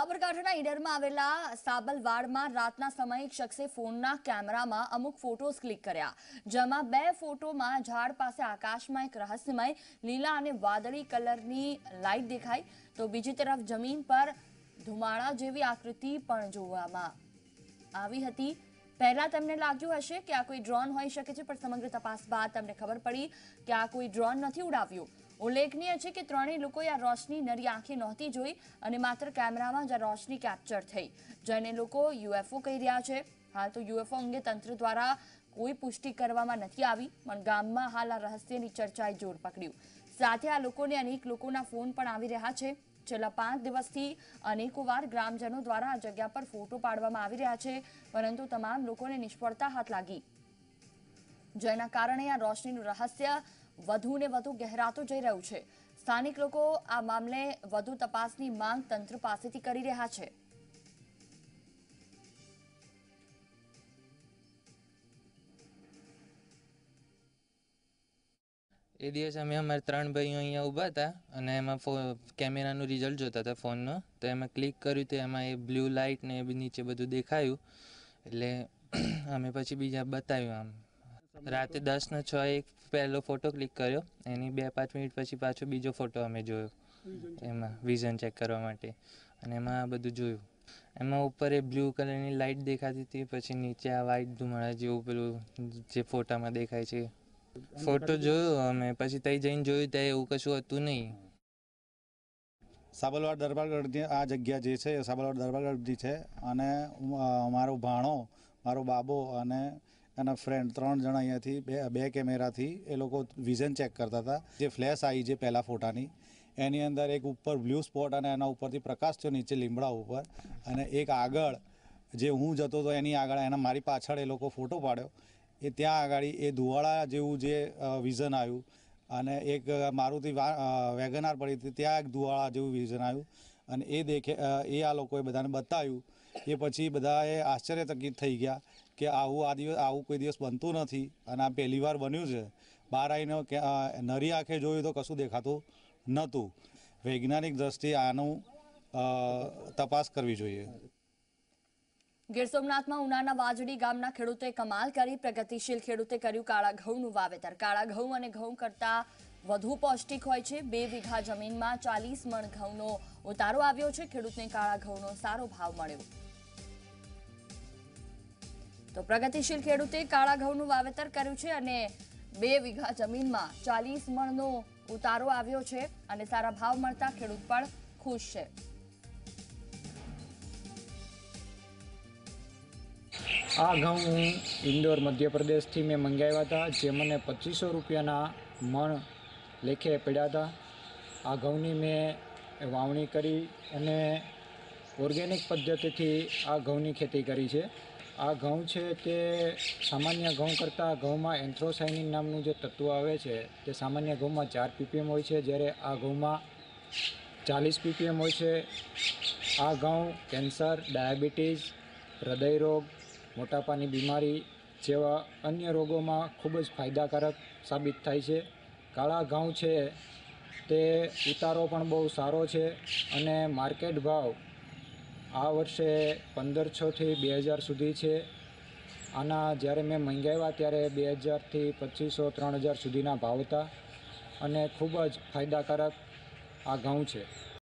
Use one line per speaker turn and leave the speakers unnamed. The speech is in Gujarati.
સાબરકાંઠાના ઈડરમાં આવેલા સાબલવાડમાં રાતના સમયે એક શખ્સે ફોનના કેમેરામાં અમુક ફોટોઝ ક્લિક કર્યા, જેમાં બે ફોટોમાં ઝાડ પાસે આકાશમાં એક રહસ્યમય લીલા અને વાદળી કલરની લાઇટ દેખાઈ, તો બીજી તરફ જમીન પર ધુમાડા જેવી આકૃતિ પણ જોવામાં આવી હતી. પહેલા તમને લાગ્યું હશે કે આ કોઈ ડ્રોન હોઈ શકે છે, પણ સમગ્ર તપાસ બાદ તમને ખબર પડી કે આ કોઈ ડ્રોન નથી ઉડાવ્યું. ઉલ્લેખનીય છે કે ત્રણેય લોકોએ આ રોશની નરી આંખે નહોતી જોઈ અને માત્ર કેમેરામાં જ આ રોશની કેપ્ચર થઈ. જેને લોકો યુએફઓ કહી રહ્યા છે. હાલ તો યુએફઓ અંગે તંત્ર દ્વારા કોઈ પુષ્ટિ કરવામાં નથી આવી, પણ ગામમાં હાલ આ રહસ્યની ચર્ચાએ જોર પકડ્યું. સાથે આ લોકોને અનેક લોકોના ફોન પણ આવી રહ્યા છે. છેલ્લા પાંચ દિવસથી અનેકો વાર ગ્રામજનો દ્વારા આ જગ્યા પર ફોટો પાડવામાં આવી રહ્યા છે, પરંતુ તમામ લોકોને નિષ્ફળતા હાથ લાગી. જેના કારણે આ રોશનીનું રહસ્ય વધુ ને વધુ ગહેરાતું જઈ રહ્યું છે. સ્થાનિક લોકો આ મામલે વધુ તપાસની માંગ તંત્ર પાસેથી કરી રહ્યા છે.
એ દિવસ અમે અમારા ત્રણ ભાઈઓ અહીંયા ઊભા હતા અને એમાં ફો, કેમેરાનું રિઝલ્ટ જોતા હતા ફોનનો. તો એમાં ક્લિક કર્યું તો એમાં એ બ્લુ લાઇટ ને એ બી નીચે બધું દેખાયું. એટલે અમે પછી બીજા બતાવ્યું આમ. રાતે દસ ને છ એક પહેલો ફોટો ક્લિક કર્યો. એની બે પાંચ મિનિટ પછી પાછો બીજો ફોટો અમે જોયો. એમાં વિઝન ચેક કરવા માટે. અને એમાં આ બધું જોયું. એમાં ઉપર એ બ્લુ કલરની લાઇટ દેખાતી હતી, પછી નીચે આ વ્હાઇટ ધુમાડા જેવું પેલું જે ફોટામાં દેખાય છે. ફોટો જોયો અમે, પછી ત્યાં જઈને જોયું ત્યાં એવું કશું હતું નહીં.
સાબલવાડ દરબારગઢની આ જગ્યા જે છે, એ સાબલવાડ દરબારગઢની છે અને મારો ભાણો, મારો બાબો અને એના ફ્રેન્ડ ત્રણ જણા અહીંયાથી, બે બે કેમેરાથી એ લોકો વિઝન ચેક કરતા હતા. જે ફ્લેશ આવી છે પહેલાં ફોટાની, એની અંદર એક ઉપર બ્લુ સ્પોટ અને એના ઉપરથી પ્રકાશ થયો નીચે લીમડા ઉપર અને એક આગળ જે હું જતો હતો એની આગળ, એના મારી પાછળ એ લોકો ફોટો પાડ્યો. એ ત્યાં આગળ એ ધુવાળા જેવું જે વિઝન આવ્યું. અને એક મારુતિ વેગનાર પડી હતી, ત્યાં એક ધુવાળા જેવું વિઝન આવ્યું. અને એ દેખે એ આ લોકોએ બધાને બતાવ્યું. એ પછી બધાએ આશ્ચર્યચકિત થઈ ગયા કે આવું આ દિવસ, આવું કોઈ દિવસ બનતું નથી. અને આ પહેલી વાર બન્યું છે. બહાર આવીને નરી આંખે જોયું તો કશું દેખાતું નહોતું. વૈજ્ઞાનિક દ્રષ્ટિએ આનું તપાસ કરવી જોઈએ.
ગીર સોમનાથમાં ઉનાના વાજડી ગામના ખેડૂતે કમાલ કરી, પ્રગતિશીલ ખેડૂતે કર્યું કાળા ઘઉંનું વાવેતર. કાળા ઘઉં અને ઘઉં કરતા વધુ પૌષ્ટિક હોય છે. બે વીઘા જમીનમાં ચાલીસ મણ ઘઉંનો ઉતારો આવ્યો છે. ખેડૂતને કાળા ઘઉંનો સારો ભાવ મળ્યો. તો પ્રગતિશીલ ખેડૂતે કાળા ઘઉંનું વાવેતર કર્યું છે અને બે વીઘા જમીનમાં ચાલીસ મણનો ઉતારો આવ્યો છે અને સારા ભાવ મળતા ખેડૂત પણ ખુશ છે.
આ ઘઉં હું ઇન્દોર મધ્યપ્રદેશથી મેં મંગાવ્યા હતા, જે મને પચીસો રૂપિયાના મણ લેખે પડ્યા હતા. આ ઘઉંની મેં વાવણી કરી અને ઓર્ગેનિક પદ્ધતિથી આ ઘઉંની ખેતી કરી છે. આ ઘઉં છે તે સામાન્ય ઘઉં કરતાં ઘઉંમાં એન્થ્રોસાઇનિન નામનું જે તત્વ આવે છે, તે સામાન્ય ઘઉંમાં ચાર પીપીએમ હોય છે, જ્યારે આ ઘઉંમાં ચાલીસ પીપીએમ હોય છે. આ ઘઉં કેન્સર, ડાયાબિટીસ, હૃદયરોગ મોટાપાની બીમારી જેવા અન્ય રોગોમાં ખૂબ જ ફાયદાકારક સાબિત થાય છે. કાળા ઘઉં છે, તે ઉતારો પણ બહુ સારો છે અને માર્કેટ ભાવ આ વર્ષે પંદર છથી બે હજાર સુધી છે. આના જ્યારે મેં મંગાવ્યા ત્યારે બે હજારથી પચીસો ત્રણ હજાર સુધીના ભાવ હતા અને ખૂબ જ ફાયદાકારક આ ઘઉં છે.